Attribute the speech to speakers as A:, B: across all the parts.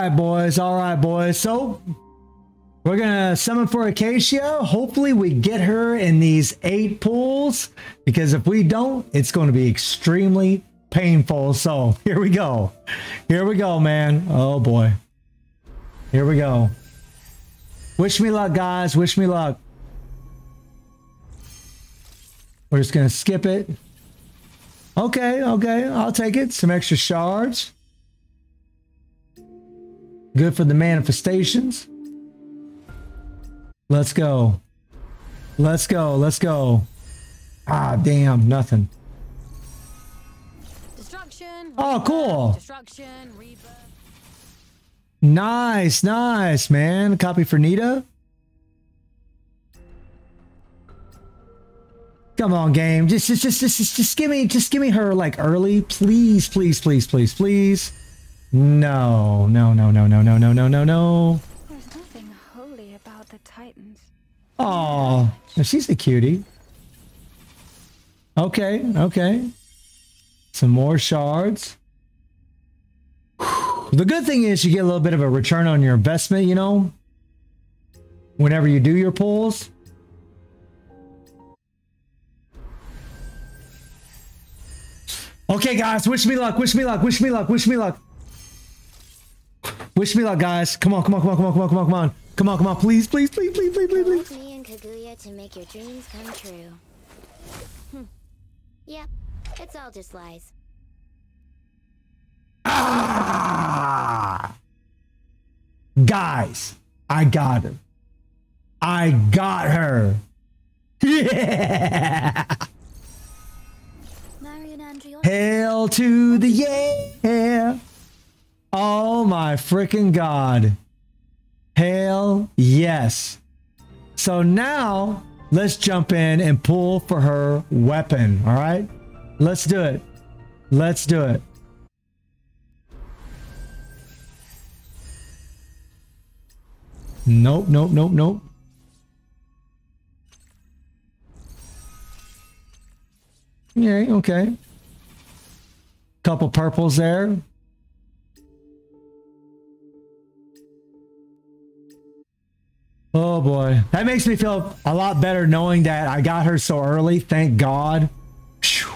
A: right, boys. All right, boys. So we're gonna summon for Acacia. Hopefully, we get her in these eight pools because if we don't, it's going to be extremely painful. So here we go. Here we go, man. Oh boy. Here we go. Wish me luck, guys. Wish me luck. We're just gonna skip it. Okay, okay, I'll take it. Some extra shards. Good for the manifestations. Let's go. Let's go. Let's go. Ah, damn, nothing.
B: Destruction.
A: Oh, cool.
B: Destruction.
A: Nice, nice, man. Copy for Nita. Come on, game. Just, just, just, just, just, just give me, just give me her like early, please, please, please, please, please. No, no, no, no, no, no, no, no, no, no.
C: There's nothing holy about the Titans.
A: Oh, she's a cutie. Okay, okay. Some more shards. The good thing is you get a little bit of a return on your investment, you know, whenever you do your pulls. Okay, guys, wish me luck, wish me luck, wish me luck, wish me luck. Wish me luck, guys. Come on, come on, come on, come on, come on, come on, come on. Come on, come on, please, please, please, please, please, please, please.
D: me and Kaguya to make your dreams come true. Hmm. Yep, it's all just lies.
A: Ah! Guys, I got her. I got her. Yeah! Hail to the yeah! Oh my freaking god. Hail yes. So now let's jump in and pull for her weapon. All right? Let's do it. Let's do it. Nope, nope, nope, nope. Yeah, okay. Couple purples there. Oh boy. That makes me feel a lot better knowing that I got her so early. Thank God. Phew.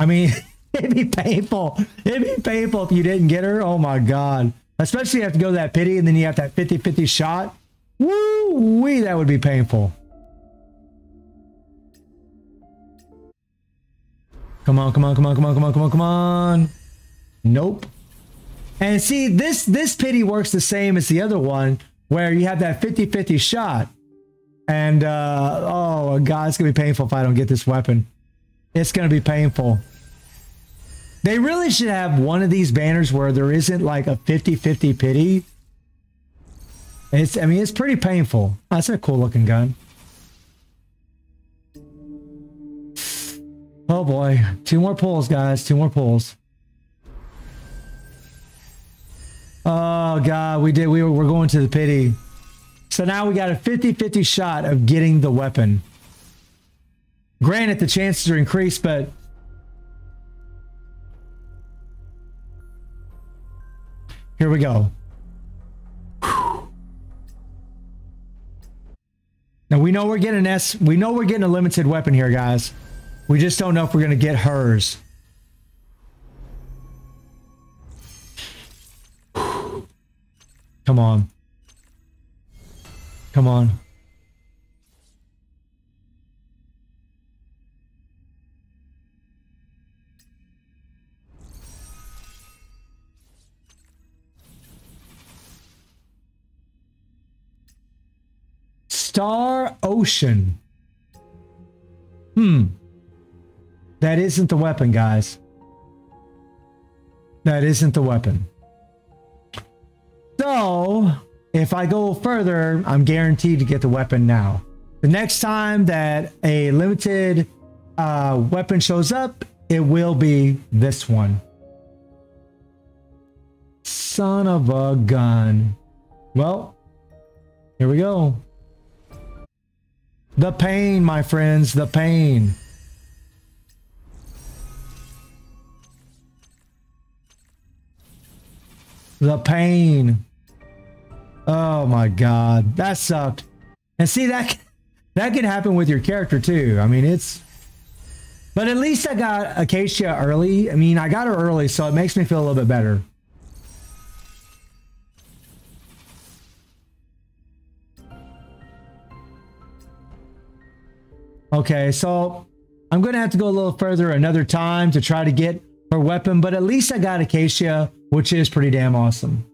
A: I mean, it'd be painful. It'd be painful if you didn't get her. Oh my God. Especially you have to go to that pity and then you have that 50 50 shot. Woo wee, that would be painful. Come on, come on, come on, come on, come on, come on, come on. Nope. And see, this this pity works the same as the other one, where you have that 50-50 shot. And uh oh god, it's gonna be painful if I don't get this weapon. It's gonna be painful. They really should have one of these banners where there isn't like a 50-50 pity. It's I mean it's pretty painful. That's a cool looking gun. Oh boy. Two more pulls, guys. Two more pulls. Oh god, we did we were we're going to the pity. So now we got a 50-50 shot of getting the weapon. Granted, the chances are increased, but here we go. Now we know we're getting an S. We know we're getting a limited weapon here, guys. We just don't know if we're gonna get hers. Come on. Come on. Star Ocean. Hmm. That isn't the weapon, guys. That isn't the weapon. If I go further, I'm guaranteed to get the weapon now. The next time that a limited uh, weapon shows up, it will be this one. Son of a gun. Well, here we go. The pain, my friends, the pain. The pain. Oh my god, that sucked. And see that that can happen with your character too. I mean, it's. But at least I got Acacia early. I mean, I got her early, so it makes me feel a little bit better. Okay, so I'm going to have to go a little further another time to try to get her weapon, but at least I got Acacia, which is pretty damn awesome.